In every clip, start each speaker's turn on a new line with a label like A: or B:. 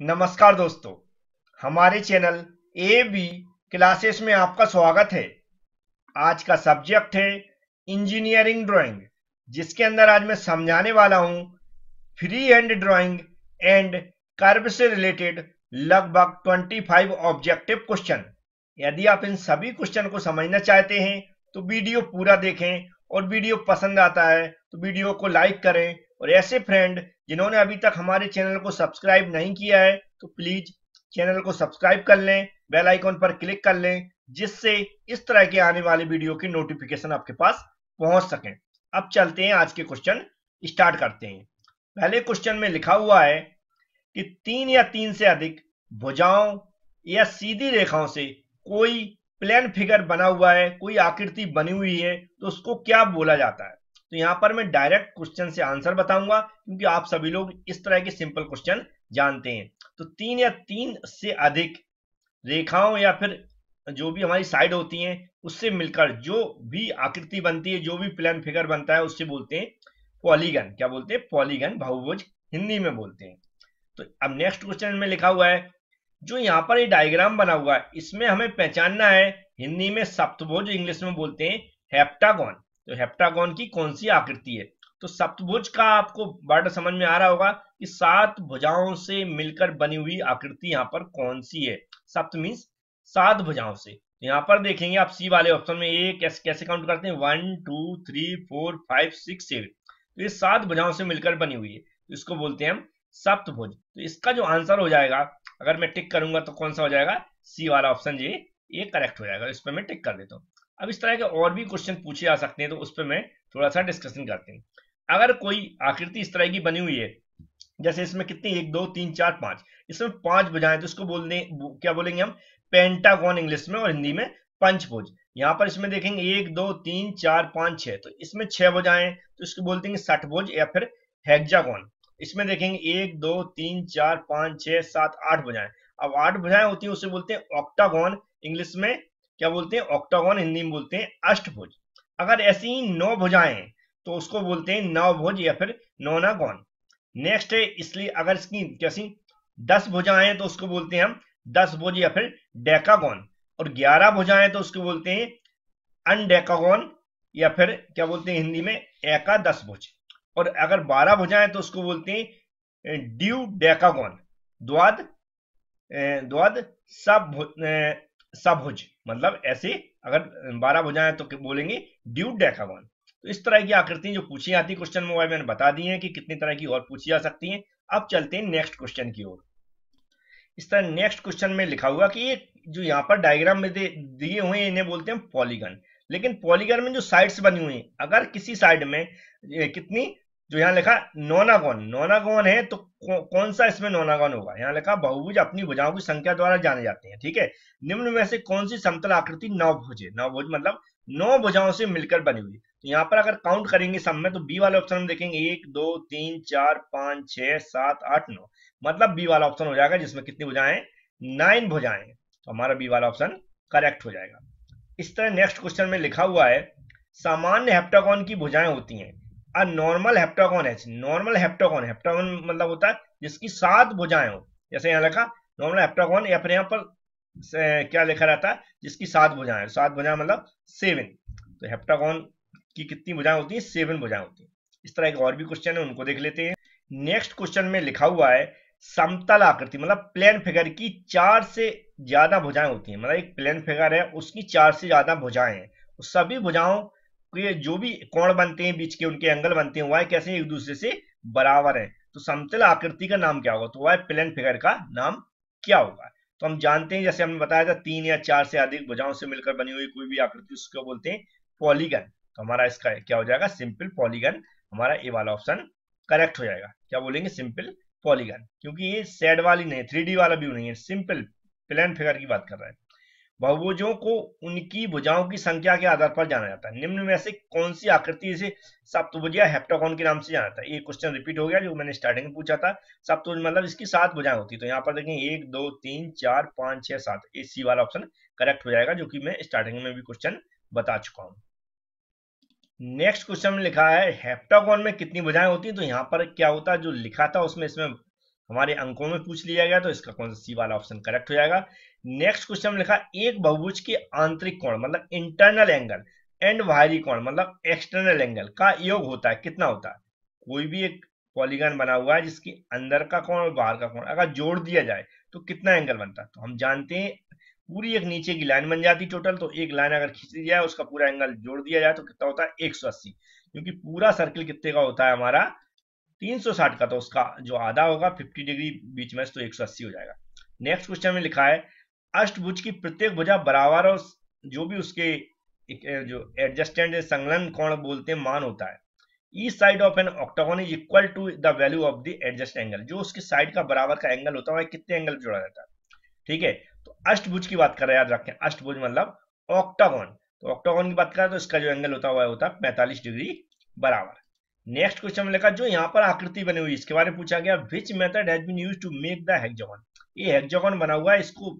A: नमस्कार दोस्तों, हमारे चैनल ए बी क्लासेस में आपका स्वागत है। आज का सब्जेक्ट है इंजीनियरिंग ड्राइंग, जिसके अंदर आज मैं समझाने वाला हूँ free hand drawing and curve से रिलेटेड लगभग 25 ऑब्जेक्टिव क्वेश्चन यदि आप इन सभी क्वेश्चन को समझना चाहते हैं तो वीडियो पूरा देखें और वीडियो पसंद आता है तो वीडियो को लाइक करें और ऐसे फ्रेंड जिन्होंने अभी तक हमारे चैनल को सब्सक्राइब नहीं किया है तो प्लीज़ चैनल को सब्सक्राइब कर लें, बेल आइकॉन पर क्लिक कर लें, जिससे इस तरह के आने वाले वीडियो की नोटिफिकेशन आपके पास पहुँच सके। अब चलते हैं आज के क्वेश्चन, स्टार्ट करते हैं। पहले क्वेश्चन में लिखा हुआ है कि तीन या तीन से अधिक भुजाओं या सीधी रेखाओं से कोई प्लेन फिगर बना हुआ है, कोई आकृति बनी हुई है तो उसको क्या बोला जाता है? तो यहाँ पर मैं डायरेक्ट क्वेश्चन से आंसर बताऊँगा, क्योंकि आप सभी लोग इस तरह के सिंपल क्वेश्चन जानते हैं। तो तीन या तीन से अधिक रेखाओं या फिर जो भी हमारी साइड होती हैं, उससे मिलकर जो भी आकृति बनती है, जो भी प्लान फिगर बनता है, उससे बोलते हैं पॉलीगन क्या बोलते हैं? पॉलीगन बहुभुज, हिंदी में बोलते हैं। तो अब नेक्स्ट क्वेश्चन में लिखा हुआ है, जो यहाँ पर ये डायग्राम बना हुआ है, इसमें हमें पहचानना है, हिंदी में सप्तभुज, इंग्लिश में बोलते हैं हेप्टागोन तो हेप्टागोन की कौन सी आकृति है? तो सप्तभुज का आपको वर्ड समझ में आ रहा होगा कि सात भुजाओं से मिलकर बनी हुई आकृति यहाँ पर कौन सी है? सप्त मीन्स सात भुजाओं से। तो यहाँ पर देखेंगे आप सी वाले ऑप्शन में ये कैसे कैसे काउंट करते हैं? One two three four five six seven तो ये सात भुजाओं से मिलकर बनी हुई है। तो इसको बोलते हैं हम सप्तभुज। तो इसका जो आंसर हो जाएगा, अगर मैं टिक करूँगा तो कौन सा हो जाएगा? सी वाला ऑप्शन ये ये करेक्ट हो जाएगा। इस पर मैं टिक कर देता हूँ। अब इस तरह के और भी क्वेश्चन पूछे जा सकते हैं तो उस पर मैं थोड़ा सा डिस्कशन करते हैं। अगर कोई आकृति इस तरह की बनी हुई है, जैसे इसमें कितनी, एक, दो, तीन, चार, पाँच, इसमें पाँच बुझाएँ तो इसको बोल दें क्या बोलेंगे हम? पेंटागॉन इंग्लिश में और हिंदी में पंचभुज। यहाँ पर इसमें देखेंगे, एक, दो, तीन, चार, पाँच, छह तो इसमें छह बुझाएँ तो इसको बोलते हैं सठभुज या फिर हेक्जागोन इसमें देखेंगे, एक, दो, तीन, चार, पाँच, छह, सात, आठ बुझाएँ अब आठ बुझाएँ होती है, उसे बोलते हैं ऑक्टागोन इंग्लिश में क्या बोलते हैं? ऑक्टागोन हिंदी में बोलते हैं अष्टभुज। अगर ऐसी नौ भुजाएँ तो उसको बोलते हैं नवभुज या फिर नौनागोन। नेक्स्ट है, इसलिए अगर इसकी कैसी दस भुजाएँ तो उसको बोलते हैं हम दस भुज या फिर डेकागोन। और ग्यारह भुजाएँ तो उसको बोलते हैं अनडेकागोन या फिर क्या बोलते हैं हिंदी में? एका दस भुज और अगर बारह भुजाएँ तो उसको बोलते हैं ड्यू डेकागोन। द्वाद द्वाद, सब सबभुज। मतलब ऐसे अगर बारह भुजाएँ तो बोलेंगे ड्यू डेकागोन। तो इस तरह की आकृति जो पूछी जाती क्वेश्चन में मैंने बता दी है कि कितनी तरह की और पूछी जा सकती हैं। अब चलते हैं नेक्स्ट क्वेश्चन की ओर। इस तरह नेक्स्ट क्वेश्चन में लिखा हुआ कि ये जो यहाँ पर डायग्राम में दिए हुए हैं, इन्हें बोलते हैं पॉलीगन लेकिन पॉलीगन में जो साइड्स बनी हुई हैं, अगर किसी साइड में कितनी जो यहाँ लिखा नोनागोन। नोनागोन है तो कौन सा इसमें नोनागोन होगा? यहाँ लिखा बहुभुज अपनी भुजाओं की संख्या द्वारा जाने जाते हैं, ठीक है? निम्न में से कौन सी समतल आकृति नौ नवभुज है? नवभुज मतलब नौ भुजाओं से मिलकर बनी हुई। तो यहाँ पर अगर काउंट करेंगे सब में तो बी वाले ऑप्शन में देखेंगे, एक, दो, तीन, चार, पाँच, छह, सात, आठ, नौ। मतलब बी वाला ऑप्शन हो जाएगा, जिसमें कितनी भुजाएँ नाइन भुजाएँ तो हमारा बी वाला ऑप्शन करेक्ट हो जाएगा। इस तरह नेक्स्ट क्वेश्चन में लिखा हुआ है, सामान्य हेप्टागोन की भुजाएँ होती हैं। नॉर्मल हेप्टागोन है नॉर्मल हेप्टागोन हेप्टागोन मतलब होता है जिसकी सात भुजाएँ हो। जैसे यहाँ लिखा नॉर्मल हेप्टागोन या फिर यहाँ पर क्या लिखा रहता है? जिसकी सात भुजाएँ सात भुजाएँ मतलब सेवन तो हेप्टागोन की कितनी भुजाएँ होती है? सेवन भुजाएँ होती है। इस तरह एक और भी क्वेश्चन है, उनको देख लेते हैं। नेक्स्ट क्वेश्चन में लिखा हुआ है, समतल आकृति मतलब प्लेन फिगर की चार से ज़्यादा भुजाएँ होती हैं। मतलब एक प्लेन फिगर है, उसकी चार से ज़्यादा भुजाएँ हैं। सभी भुजाओं के जो भी कोण बनते हैं, बीच के उनके एंगल बनते हैं वह कैसे एक दूसरे से बराबर है। तो समतल आकृति का नाम क्या होगा? तो वह प्लेन फिगर का नाम क्या होगा? तो हम जानते हैं, जैसे हमने बताया था, तीन या चार से अधिक भुजाओं से मिलकर बनी हुई कोई भी आकृति, उसको बोलते हैं? पॉलीगन तो हमारा इसका क्या हो जाएगा? सिंपल पॉलीगन हमारा ए वाला ऑप्शन करेक्ट हो जाएगा। क्या बोलेंगे? सिंपल पॉलीगन क्योंकि ये सेड वाली नहीं थ्री वाला व्यू नहीं है सिंपल प्लेन फिगर की बात कर रहा है। बहुभुजों को उनकी भुजाओं की संख्या के आधार पर जाना जाता है। निम्न में से कौन सी आकृति से सप्तभुज या के नाम से जाना जाता है? ये क्वेश्चन रिपीट हो गया, जो मैंने स्टार्टिंग में पूछा था। सप्तभुज मतलब इसकी सात भुजाएँ होती है। तो यहाँ पर देखें, एक, दो, तीन, चार, पाँच, छह, सात। ए सी वाला ऑप्शन करेक्ट हो जाएगा, जो कि मैं स्टार्टिंग में भी क्वेश्चन बता चुका हूँ। नेक्स्ट क्वेश्चन में लिखा है हेप्टागोन में कितनी भुजाएँ होती है? तो यहाँ पर क्या होता है? जो लिखा था उसमें इसमें हमारे अंकों में पूछ लिया गया तो इसका कौन सा सी वाला ऑप्शन करेक्ट हो जाएगा? नेक्स्ट क्वेश्चन में लिखा, एक बहुभुज के आंतरिक कोण मतलब इंटरनल एंगल एंड बाहरी कोण मतलब एक्सटर्नल एंगल का योग होता है, कितना होता है? कोई भी एक पॉलीगन बना हुआ है जिसकी अंदर का कोण और बाहर का कोण, अगर जोड़ दिया जाए तो कितना एंगल बनता है? तो हम जानते हैं, पूरी एक नीचे की लाइन बन जाती टोटल तो एक लाइन अगर खींच दी जाए, उसका पूरा एंगल जोड़ दिया जाए तो कितना होता है? 180 क्योंकि पूरा सर्किल कितने का होता है हमारा? 360 का तो उसका जो आधा होगा 50 डिग्री बीच में तो 180 हो जाएगा. नेक्स्ट क्वेश्चन में लिखा है अष्टभुज की प्रत्येक भुजा बराबर और जो भी उसके जो एडजस्टेंट संलग्न कोण बोलते हैं, मान होता है। Each side of an octagon is equal to the value of the adjust angle जो उसकी साइड का बराबर का एंगल होता है कितने एंगल जोड़ा जाता है? ठीक है? तो अष्टभुज की बात कर रहे हैं याद रखें, अष्टभुज मतलब ऑक्टागोन तो ऑक्टागोन की बात करें तो इसका जो एंगल होता हुआ होता है पैंतालीस डिग्री बराबर। नेक्स्ट क्वेश्चन में लिखा, जो यहाँ पर आकृति बनी हुई, इसके बारे में पूछा गया which method has been used to make the hexagon ये हेक्सागोन बना हुआ है, इसको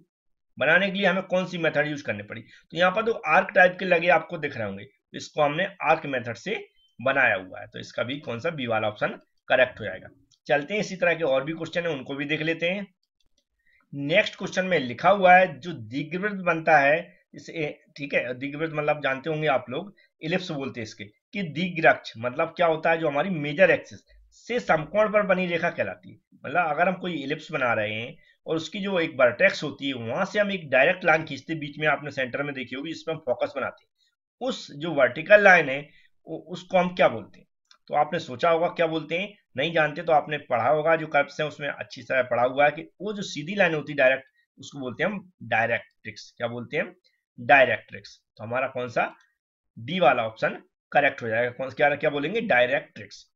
A: बनाने के लिए हमें कौन सी मेथड यूज़ करनी पड़ी? तो यहाँ पर तो आर्क टाइप के लगे आपको दिख रहे होंगे इसको हमने आर्क मेथड से बनाया हुआ है। तो इसका भी कौन सा बी वाला ऑप्शन करेक्ट हो जाएगा। चलते हैं इसी तरह के और भी क्वेश्चन है, उनको भी देख लेते हैं। नेक्स्ट क्वेश्चन में लिखा हुआ है, जो दिग्वृत्त बनता है, इसे, ठीक है दिग्वृत्त मतलब जानते होंगे आप लोग, इलिप्स बोलते हैं इसके, कि दिग्रक्ष मतलब क्या होता है, जो हमारी मेजर एक्सिस से समकोण पर बनी रेखा कहलाती है। मतलब अगर हम कोई इलिप्स बना रहे हैं और उसकी जो एक वर्टेक्स होती है, वहाँ से हम एक डायरेक्ट लाइन खींचते बीच में आपने सेंटर में देखी होगी इसमें हम फोकस बनाते हैं। उस जो वर्टिकल लाइन है उसको हम क्या बोलते हैं? तो आपने सोचा होगा, क्या बोलते हैं? नहीं जानते तो आपने पढ़ा होगा, जो कर्व्स है, उसमें अच्छी तरह पढ़ा हुआ है कि वो जो सीधी लाइन होती है डायरेक्ट उसको बोलते हैं हम डायरेक्ट्रिक्स क्या बोलते हैं डायरेक्ट्रिक्स तो हमारा कौन सा? डी वाला ऑप्शन करेक्ट हो जाएगा। कौन, क्या क्या बोलेंगे? डायरेक्ट्रिक्स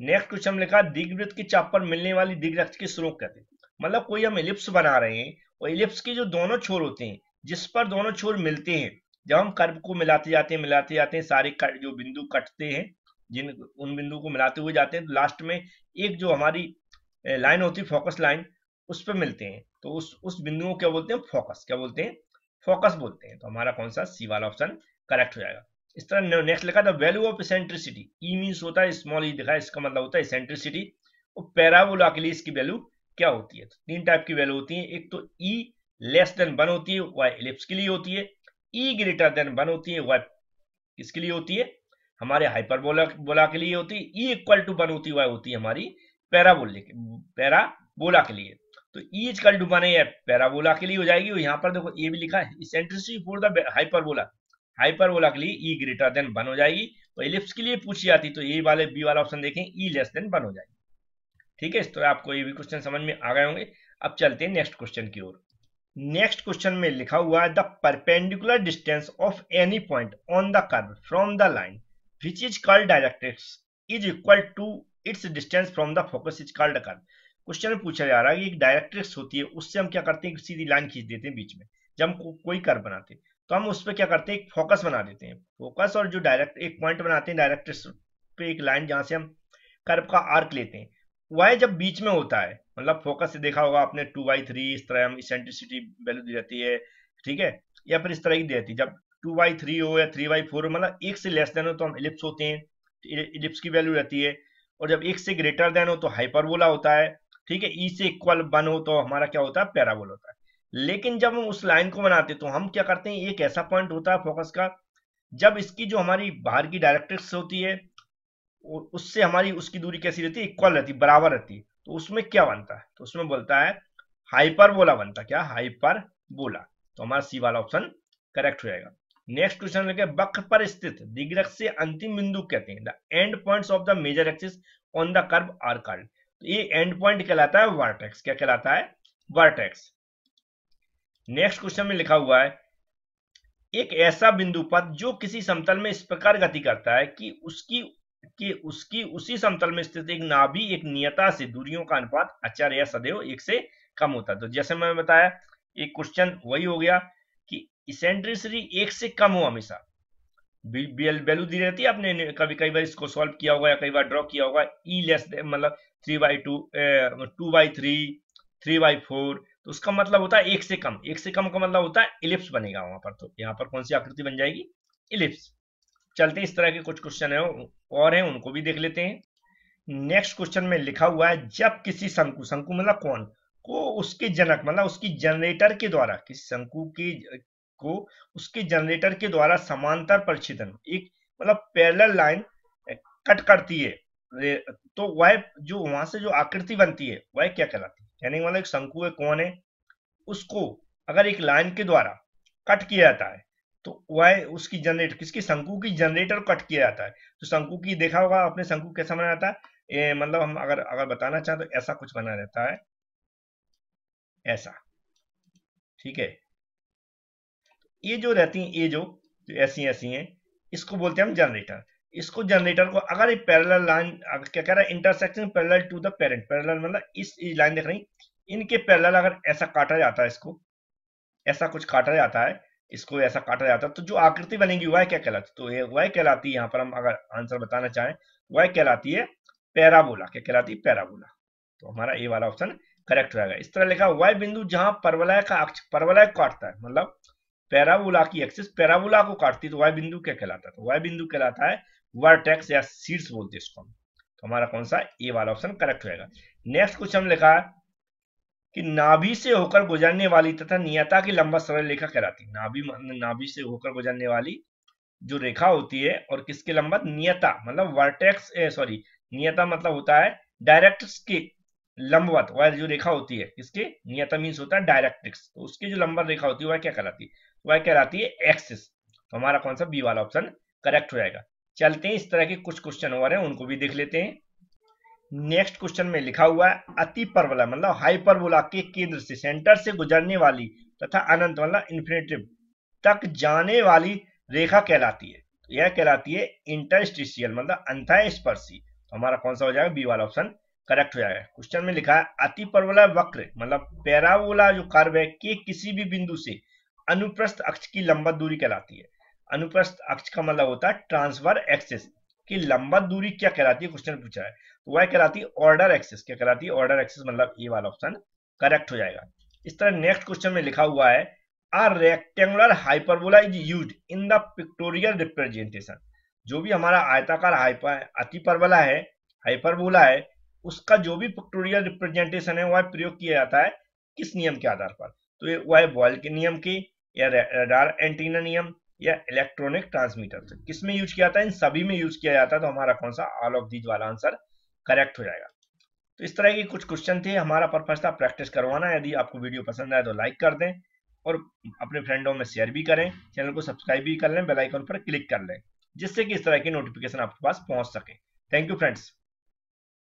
A: नेक्स्ट क्वेश्चन लिखा, दिग्वृत्त की चाप पर मिलने वाली दिग्रक्त के स्रोत कहते हैं। मतलब कोई हम इलिप्स बना रहे हैं, और इलिप्स के जो दोनों छोर होते हैं, जिस पर दोनों छोर मिलते हैं, जब हम कर्व को मिलाते जाते हैं, मिलाते जाते हैं, सारे जो बिंदु कटते हैं, जिन, उन बिंदु को मिलाते हुए जाते हैं तो लास्ट में एक जो हमारी लाइन होती है फोकस लाइन उस पर मिलते हैं। तो उस उस बिंदु को क्या बोलते हैं फोकस क्या बोलते हैं? फोकस बोलते हैं। तो हमारा कौन सा? सी वाला ऑप्शन करेक्ट हो जाएगा। इस तरह नेक्स्ट लिखा था value of eccentricity E means होता है स्मॉल ई दिखा, इसका मतलब होता है इसेंट्रिसिटी और पैराबोला के लिए इसकी वैल्यू क्या होती है? तो तीन टाइप की वैल्यू होती है। एक तो ई लेस देन वन होती है वह इलिप्स के लिए होती है। ई ग्रेटर देन वन होती है वह किसके लिए होती है? हमारे हाइपरबोला बोला के लिए होती है। ई इक्वल टू वन होती वह होती है हमारी पैराबोले के पैराबोला के लिए। तो ई इक्वल टू वन है पैराबोला के लिए हो जाएगी। यहाँ पर देखो, ये भी लिखा है eccentricity for the hyperbola hyperbola के लिए ई ग्रेटर देन वन हो जाएगी। और इलिप्स के लिए पूछी जाती तो ये वाले बी वाला ऑप्शन देखें ई लेस देन वन हो जाएगी। ठीक है? तरह आपको ये भी क्वेश्चन समझ में आ गए होंगे। अब चलते हैं नेक्स्ट क्वेश्चन की ओर। नेक्स्ट क्वेश्चन में लिखा हुआ है the perpendicular distance of any point on the curve from the line which is called directrix is equal to its distance from the focus is called curve question में पूछा जा रहा है कि एक डायरेक्ट्रिक्स होती है उससे हम क्या करते हैं? सीधी लाइन खींच देते हैं बीच में जब हम को, कोई कर्व बनाते हैं। तो हम उस पर क्या करते हैं? एक फोकस बना देते हैं। फोकस और जो डायरेक्ट एक पॉइंट बनाते हैं डायरेक्ट्रिक्स पे एक लाइन जहाँ से हम कर्व का आर्क लेते हैं। वह जब बीच में होता है मतलब फोकस से देखा होगा आपने टू बाई थ्री इस तरह हम इसेंट्रिसिटी वैल्यू दी जाती है, ठीक है? या फिर इस तरह की दी जाती है, जब टू बाई थ्री हो या थ्री बाई फोर हो मतलब एक से लेस देन हो तो हम इलिप्स होते हैं इलिप्स की वैल्यू रहती है। और जब एक से ग्रेटर देन हो तो हाइपरबोला होता है, ठीक है? ई e से इक्वल वन हो तो हमारा क्या होता है? पैराबोल होता है। लेकिन जब हम उस लाइन को बनाते तो हम क्या करते हैं? एक ऐसा पॉइंट होता है फोकस का, जब इसकी जो हमारी बाहर की डायरेक्ट्रिक्स होती है उससे हमारी उसकी दूरी कैसी रहती है? इक्वल रहती, बराबर रहती तो उसमें क्या बनता है? तो उसमें बोलता है हाइपर बोला बनता। क्या? हाइपर बोला तो हमारा सी वाला ऑप्शन करेक्ट हो जाएगा। नेक्स्ट क्वेश्चन लेके वक्र पर स्थित दिग्रक से अंतिम बिंदु कहते हैं। The end points of the major axis on the curve are called तो ये एंड पॉइंट कहलाता है वर्टेक्स क्या कहलाता है? वर्टेक्स नेक्स्ट क्वेश्चन में लिखा हुआ है, एक ऐसा बिंदु पद जो किसी समतल में इस प्रकार गति करता है कि उसकी कि उसकी उसी समतल में स्थित एक नाभि, एक नियता से दूरियों का अनुपात अचर या सदैव एक से कम होता है। तो जैसे मैंने बताया, एक क्वेश्चन वही हो गया कि इसेंट्रिसिटी एक से कम हो हमेशा। वैल्यू दी रहती है आपने, कभी, कई बार इसको सॉल्व किया होगा या कई बार ड्रॉ किया होगा ई लेस मतलब three by two two by three three by four तो उसका मतलब होता है एक से कम। एक से कम का मतलब होता है इलिप्स बनेगा वहाँ पर। तो यहाँ पर कौन सी आकृति बन जाएगी? इलिप्स चलते इस तरह के कुछ क्वेश्चन है, और हैं, उनको भी देख लेते हैं। नेक्स्ट क्वेश्चन में लिखा हुआ है, जब किसी शंकु शंकु मतलब कौन? को उसके जनक मतलब उसकी जनरेटर के द्वारा, किसी शंकु की, को उसके जनरेटर के द्वारा समांतर परिच्छेदन, एक मतलब पैरेलल लाइन कट करती है। तो वह जो वहाँ से जो आकृति बनती है, वह क्या कहलाती है? यानी मतलब एक शंकु है, कौन है? उसको अगर एक लाइन के द्वारा कट किया जाता है तो वह उसकी जनरेटर किसकी? शंकु की जनरेटर कट किया जाता है। तो शंकु की देखा होगा आपने, शंकु कैसा बना जाता है? मतलब हम अगर अगर बताना चाहें तो ऐसा कुछ बना रहता है। ऐसा। ठीक है? ये जो रहती हैं, ये जो ऐसी ऐसी हैं, इसको बोलते हैं हम जनरेटर इसको जनरेटर को अगर ये पैरेलल लाइन क्या कह रहा है? Intersection parallel to the parent parallel मतलब इस लाइन देख रही इनके पैरेलल अगर ऐसा काटा जाता है इसको, ऐसा कुछ काटा जाता है इसको ऐसा काटा जाता है। तो जो आकृति बनेगी, वह क्या कहलाती तो वह कहलाती है, यहाँ पर हम अगर आंसर बताना चाहें, वह कहलाती है पैराबोला क्या कहलाती है? पैराबोला तो हमारा ये वाला ऑप्शन करेक्ट रहेगा। इस तरह लिखा, वह बिंदु जहाँ परवलय का अक्ष, परवलय काटता है मतलब पैराबोला की एक्सिस पैराबोला को काटती है तो वह बिंदु क्या कहलाता है? तो वह बिंदु कहलाता है वर्टेक्स या सीड्स बोलते हैं इसको हम। तो हमारा कौन सा? ए वाला ऑप्शन करेक्ट रहेगा। नेक्स्ट क्वेश्चन लिखा है कि नाभि से होकर गुजरने वाली तथा नियता की लंबा सरल रेखा कहलाती। नाभि नाभि से होकर गुजरने वाली जो रेखा होती है और किसके लंबत नियता मतलब वर्टेक्स सॉरी नियता मतलब होता है डायरेक्ट्रिक्स के लंबवत, वह जो रेखा होती है, किसके? नियता मीन्स होता है डायरेक्ट्रिक्स तो उसकी जो लंबा रेखा होती है, वह क्या कहलाती है? वह कहलाती है एक्सिस तो हमारा कौन सा बी वाला ऑप्शन करेक्ट हो जाएगा। चलते हैं, इस तरह के कुछ क्वेश्चन और हैं, उनको भी देख लेते हैं। नेक्स्ट क्वेश्चन में लिखा हुआ है, अति परवला मतलब हाइपरबोला के केंद्र से, सेंटर से गुजरने वाली तथा अनंत मतलब इन्फिनेटिव तक जाने वाली रेखा कहलाती है। तो यह कहलाती है इंटरस्टिशियल मतलब अंतः स्पर्शी तो हमारा कौन सा हो जाएगा? बी वाला ऑप्शन करेक्ट हो जाएगा। क्वेश्चन में लिखा है, अति परवला वक्र मतलब पैराबोला जो कर्व है, के किसी भी बिंदु से अनुप्रस्थ अक्ष की लंबा दूरी कहलाती है। अनुप्रस्थ अक्ष का मतलब होता है ट्रांसफ़र एक्सेस की लंबत दूरी क्या कहलाती है? क्वेश्चन पूछा है। तो वह कहलाती है ऑर्डर एक्सेस क्या कहलाती है? ऑर्डर एक्सेस मतलब ये वाला ऑप्शन करेक्ट हो जाएगा। इस तरह नेक्स्ट क्वेश्चन में लिखा हुआ है a rectangular hyperbola is used in the pictorial representation जो भी हमारा आयताकार हाइपर अतिपरबला है हाइपरबोला है, उसका जो भी पिक्टोरियल रिप्रेजेंटेशन है, वह प्रयोग किया जाता है किस नियम के आधार पर? तो वह बॉयल के नियम के, या रडार एंटीना नियम या इलेक्ट्रॉनिक ट्रांसमीटर किसमें यूज़ किया जाता है? इन सभी में यूज़ किया जाता है तो हमारा कौन सा? ऑल ऑफ़ दीज वाला आंसर करेक्ट हो जाएगा। तो इस तरह की कुछ क्वेश्चन थे, हमारा पर्पज था प्रैक्टिस करवाना। यदि आपको वीडियो पसंद आए तो लाइक कर दें और अपने फ्रेंडों में शेयर भी करें। चैनल को सब्सक्राइब भी कर लें बेल आइकन पर क्लिक कर लें, जिससे कि इस तरह की नोटिफिकेशन आपके पास पहुँच सके। Thank you friends